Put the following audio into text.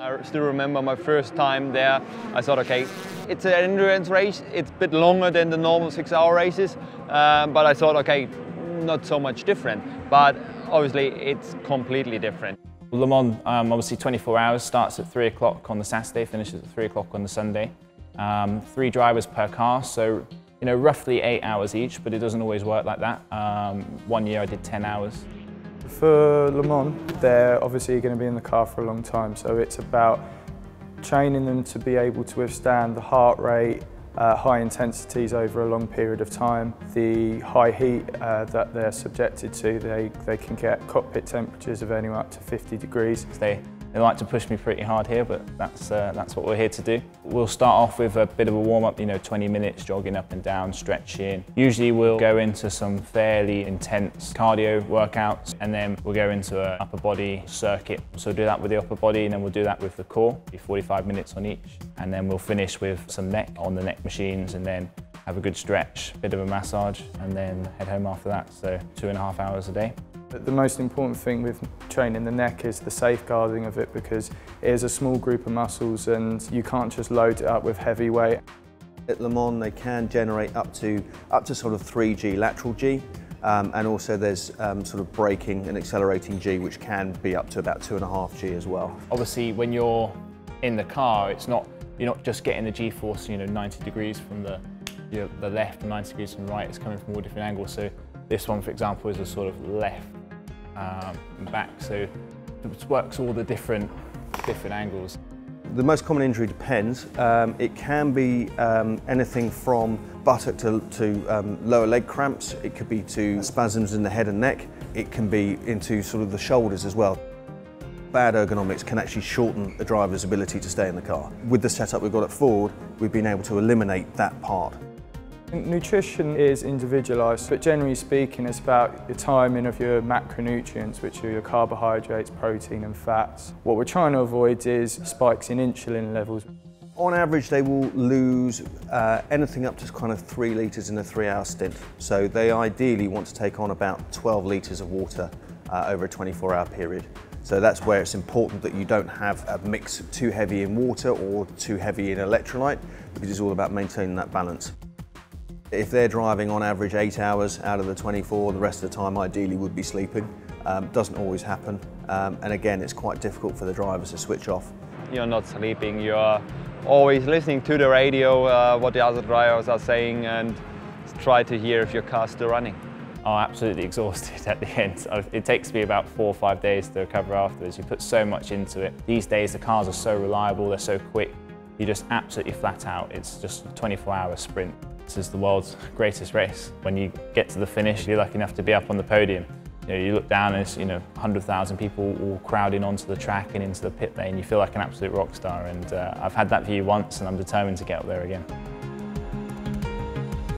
I still remember my first time there. I thought, okay, it's an endurance race. It's a bit longer than the normal six-hour races, uh, but I thought, okay, not so much different. But obviously, it's completely different. Le Mans, um, obviously 24 hours, starts at 3 o'clock on the Saturday, finishes at 3 o'clock on the Sunday. Um, three drivers per car, so you know, roughly eight hours each, but it doesn't always work like that. Um, one year I did 10 hours. For Le Mans, they're obviously going to be in the car for a long time, so it's about training them to be able to withstand the heart rate, uh, high intensities over a long period of time, the high heat uh, that they're subjected to. They, they can get cockpit temperatures of anywhere up to 50 degrees. They they like to push me pretty hard here, but that's, uh, that's what we're here to do. We'll start off with a bit of a warm-up, you know, 20 minutes jogging up and down, stretching. Usually we'll go into some fairly intense cardio workouts, and then we'll go into an upper body circuit. So we'll do that with the upper body, and then we'll do that with the core, be 45 minutes on each. And then we'll finish with some neck on the neck machines, and then have a good stretch, bit of a massage, and then head home after that. So two and a half hours a day. The most important thing with training the neck is the safeguarding of it because it is a small group of muscles and you can't just load it up with heavy weight. At Le Mans they can generate up to, up to sort of 3G lateral G um, and also there's um, sort of braking and accelerating G which can be up to about 2.5 G as well. Obviously when you're in the car it's not, you're not just getting the G-force you know 90 degrees from the, you know, the left and 90 degrees from the right, it's coming from all different angles. So this one, for example, is a sort of left um, back, so it works all the different, different angles. The most common injury depends. Um, it can be um, anything from buttock to, to um, lower leg cramps. It could be to spasms in the head and neck. It can be into sort of the shoulders as well. Bad ergonomics can actually shorten a driver's ability to stay in the car. With the setup we've got at Ford, we've been able to eliminate that part. Nutrition is individualised, but generally speaking it's about the timing of your macronutrients, which are your carbohydrates, protein and fats. What we're trying to avoid is spikes in insulin levels. On average, they will lose uh, anything up to kind of three litres in a three hour stint. So they ideally want to take on about 12 litres of water uh, over a 24 hour period. So that's where it's important that you don't have a mix too heavy in water or too heavy in electrolyte because it's all about maintaining that balance. If they're driving on average eight hours out of the 24, the rest of the time ideally would be sleeping. Um, doesn't always happen. Um, and again, it's quite difficult for the drivers to switch off. You're not sleeping, you're always listening to the radio, uh, what the other drivers are saying and try to hear if your car's still running. I'm absolutely exhausted at the end. It takes me about four or five days to recover afterwards. You put so much into it. These days the cars are so reliable, they're so quick. You're just absolutely flat out. It's just a 24 hour sprint. This is the world's greatest race. When you get to the finish, you're lucky enough to be up on the podium. You, know, you look down and it's you know 100,000 people all crowding onto the track and into the pit lane. You feel like an absolute rock star and uh, I've had that view once and I'm determined to get up there again.